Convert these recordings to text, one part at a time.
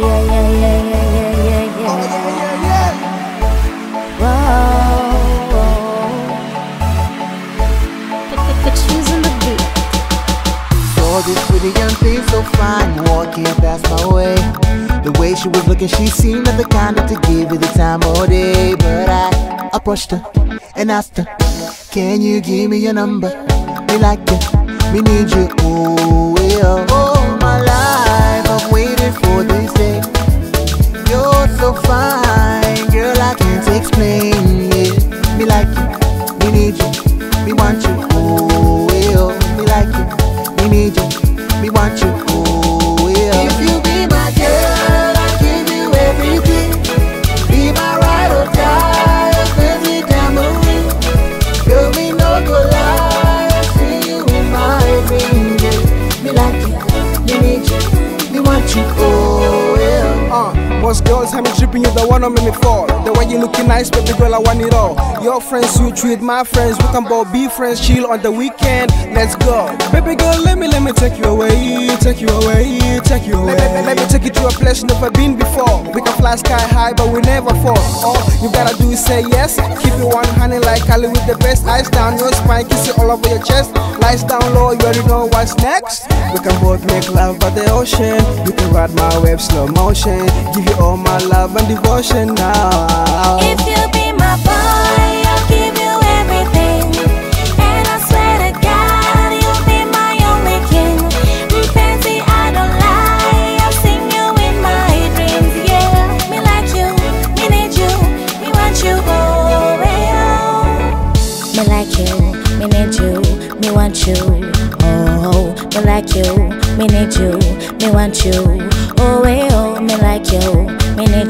yeah, yeah, yeah, yeah, yeah, yeah. Oh, yeah, yeah, yeah. Whoa, whoa. Pick, shoes in the beat. Saw this pretty young thing so fine walking past my way. The way she was looking, she seemed like the kind of to give you the time all day. But I approached her and asked her, Can you give me your number? Me like you, me need you. Ooh, yeah, oh. You're so fine, girl, I can't explain. Yeah, me like you, me need you, me want you. Most girls have me tripping, you the one I'm in me fall. The way you looking nice, baby girl, I want it all. Your friends, you treat my friends. We can both be friends, chill on the weekend. Let's go, baby girl. Let me, let me take you away, take you away, take you away. Let, me- let me take you to a place never been before. We can fly sky high, but we never fall. All you gotta do is say yes. Keep it one honey like Cali with the best. Eyes down your spine, kiss it all over your chest. Lights down low, you already know what's next. We can both make love by the ocean. You can ride my wave slow motion. Give you all my love and devotion now. If you be my boy, I'll give you everything. And I swear to God, you'll be my only king. Fancy, I don't lie. I've seen you in my dreams. Yeah, me like you, me need you, me want you. Oh, yeah. Me like you, me need you, me want you. Oh, me like you, me need you, me want you. Oh, eh, oh, me like you,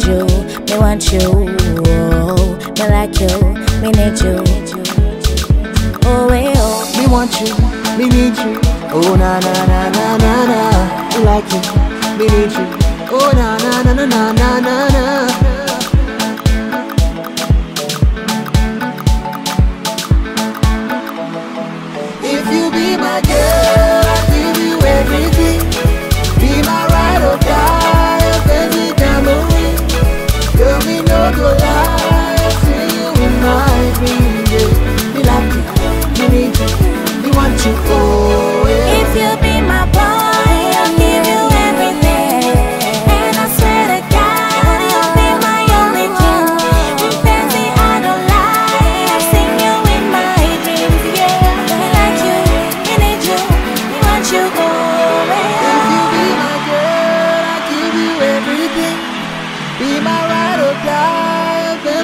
you, me want you. Oh, me like you, me need you. Oh, eh, oh. Me want you, me need you. Oh na na na na na na. Me like you, me need you. Oh na na na na na na na na.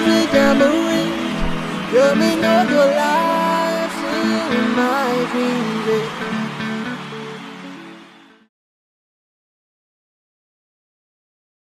every memory. You'll be no good life in my dreams.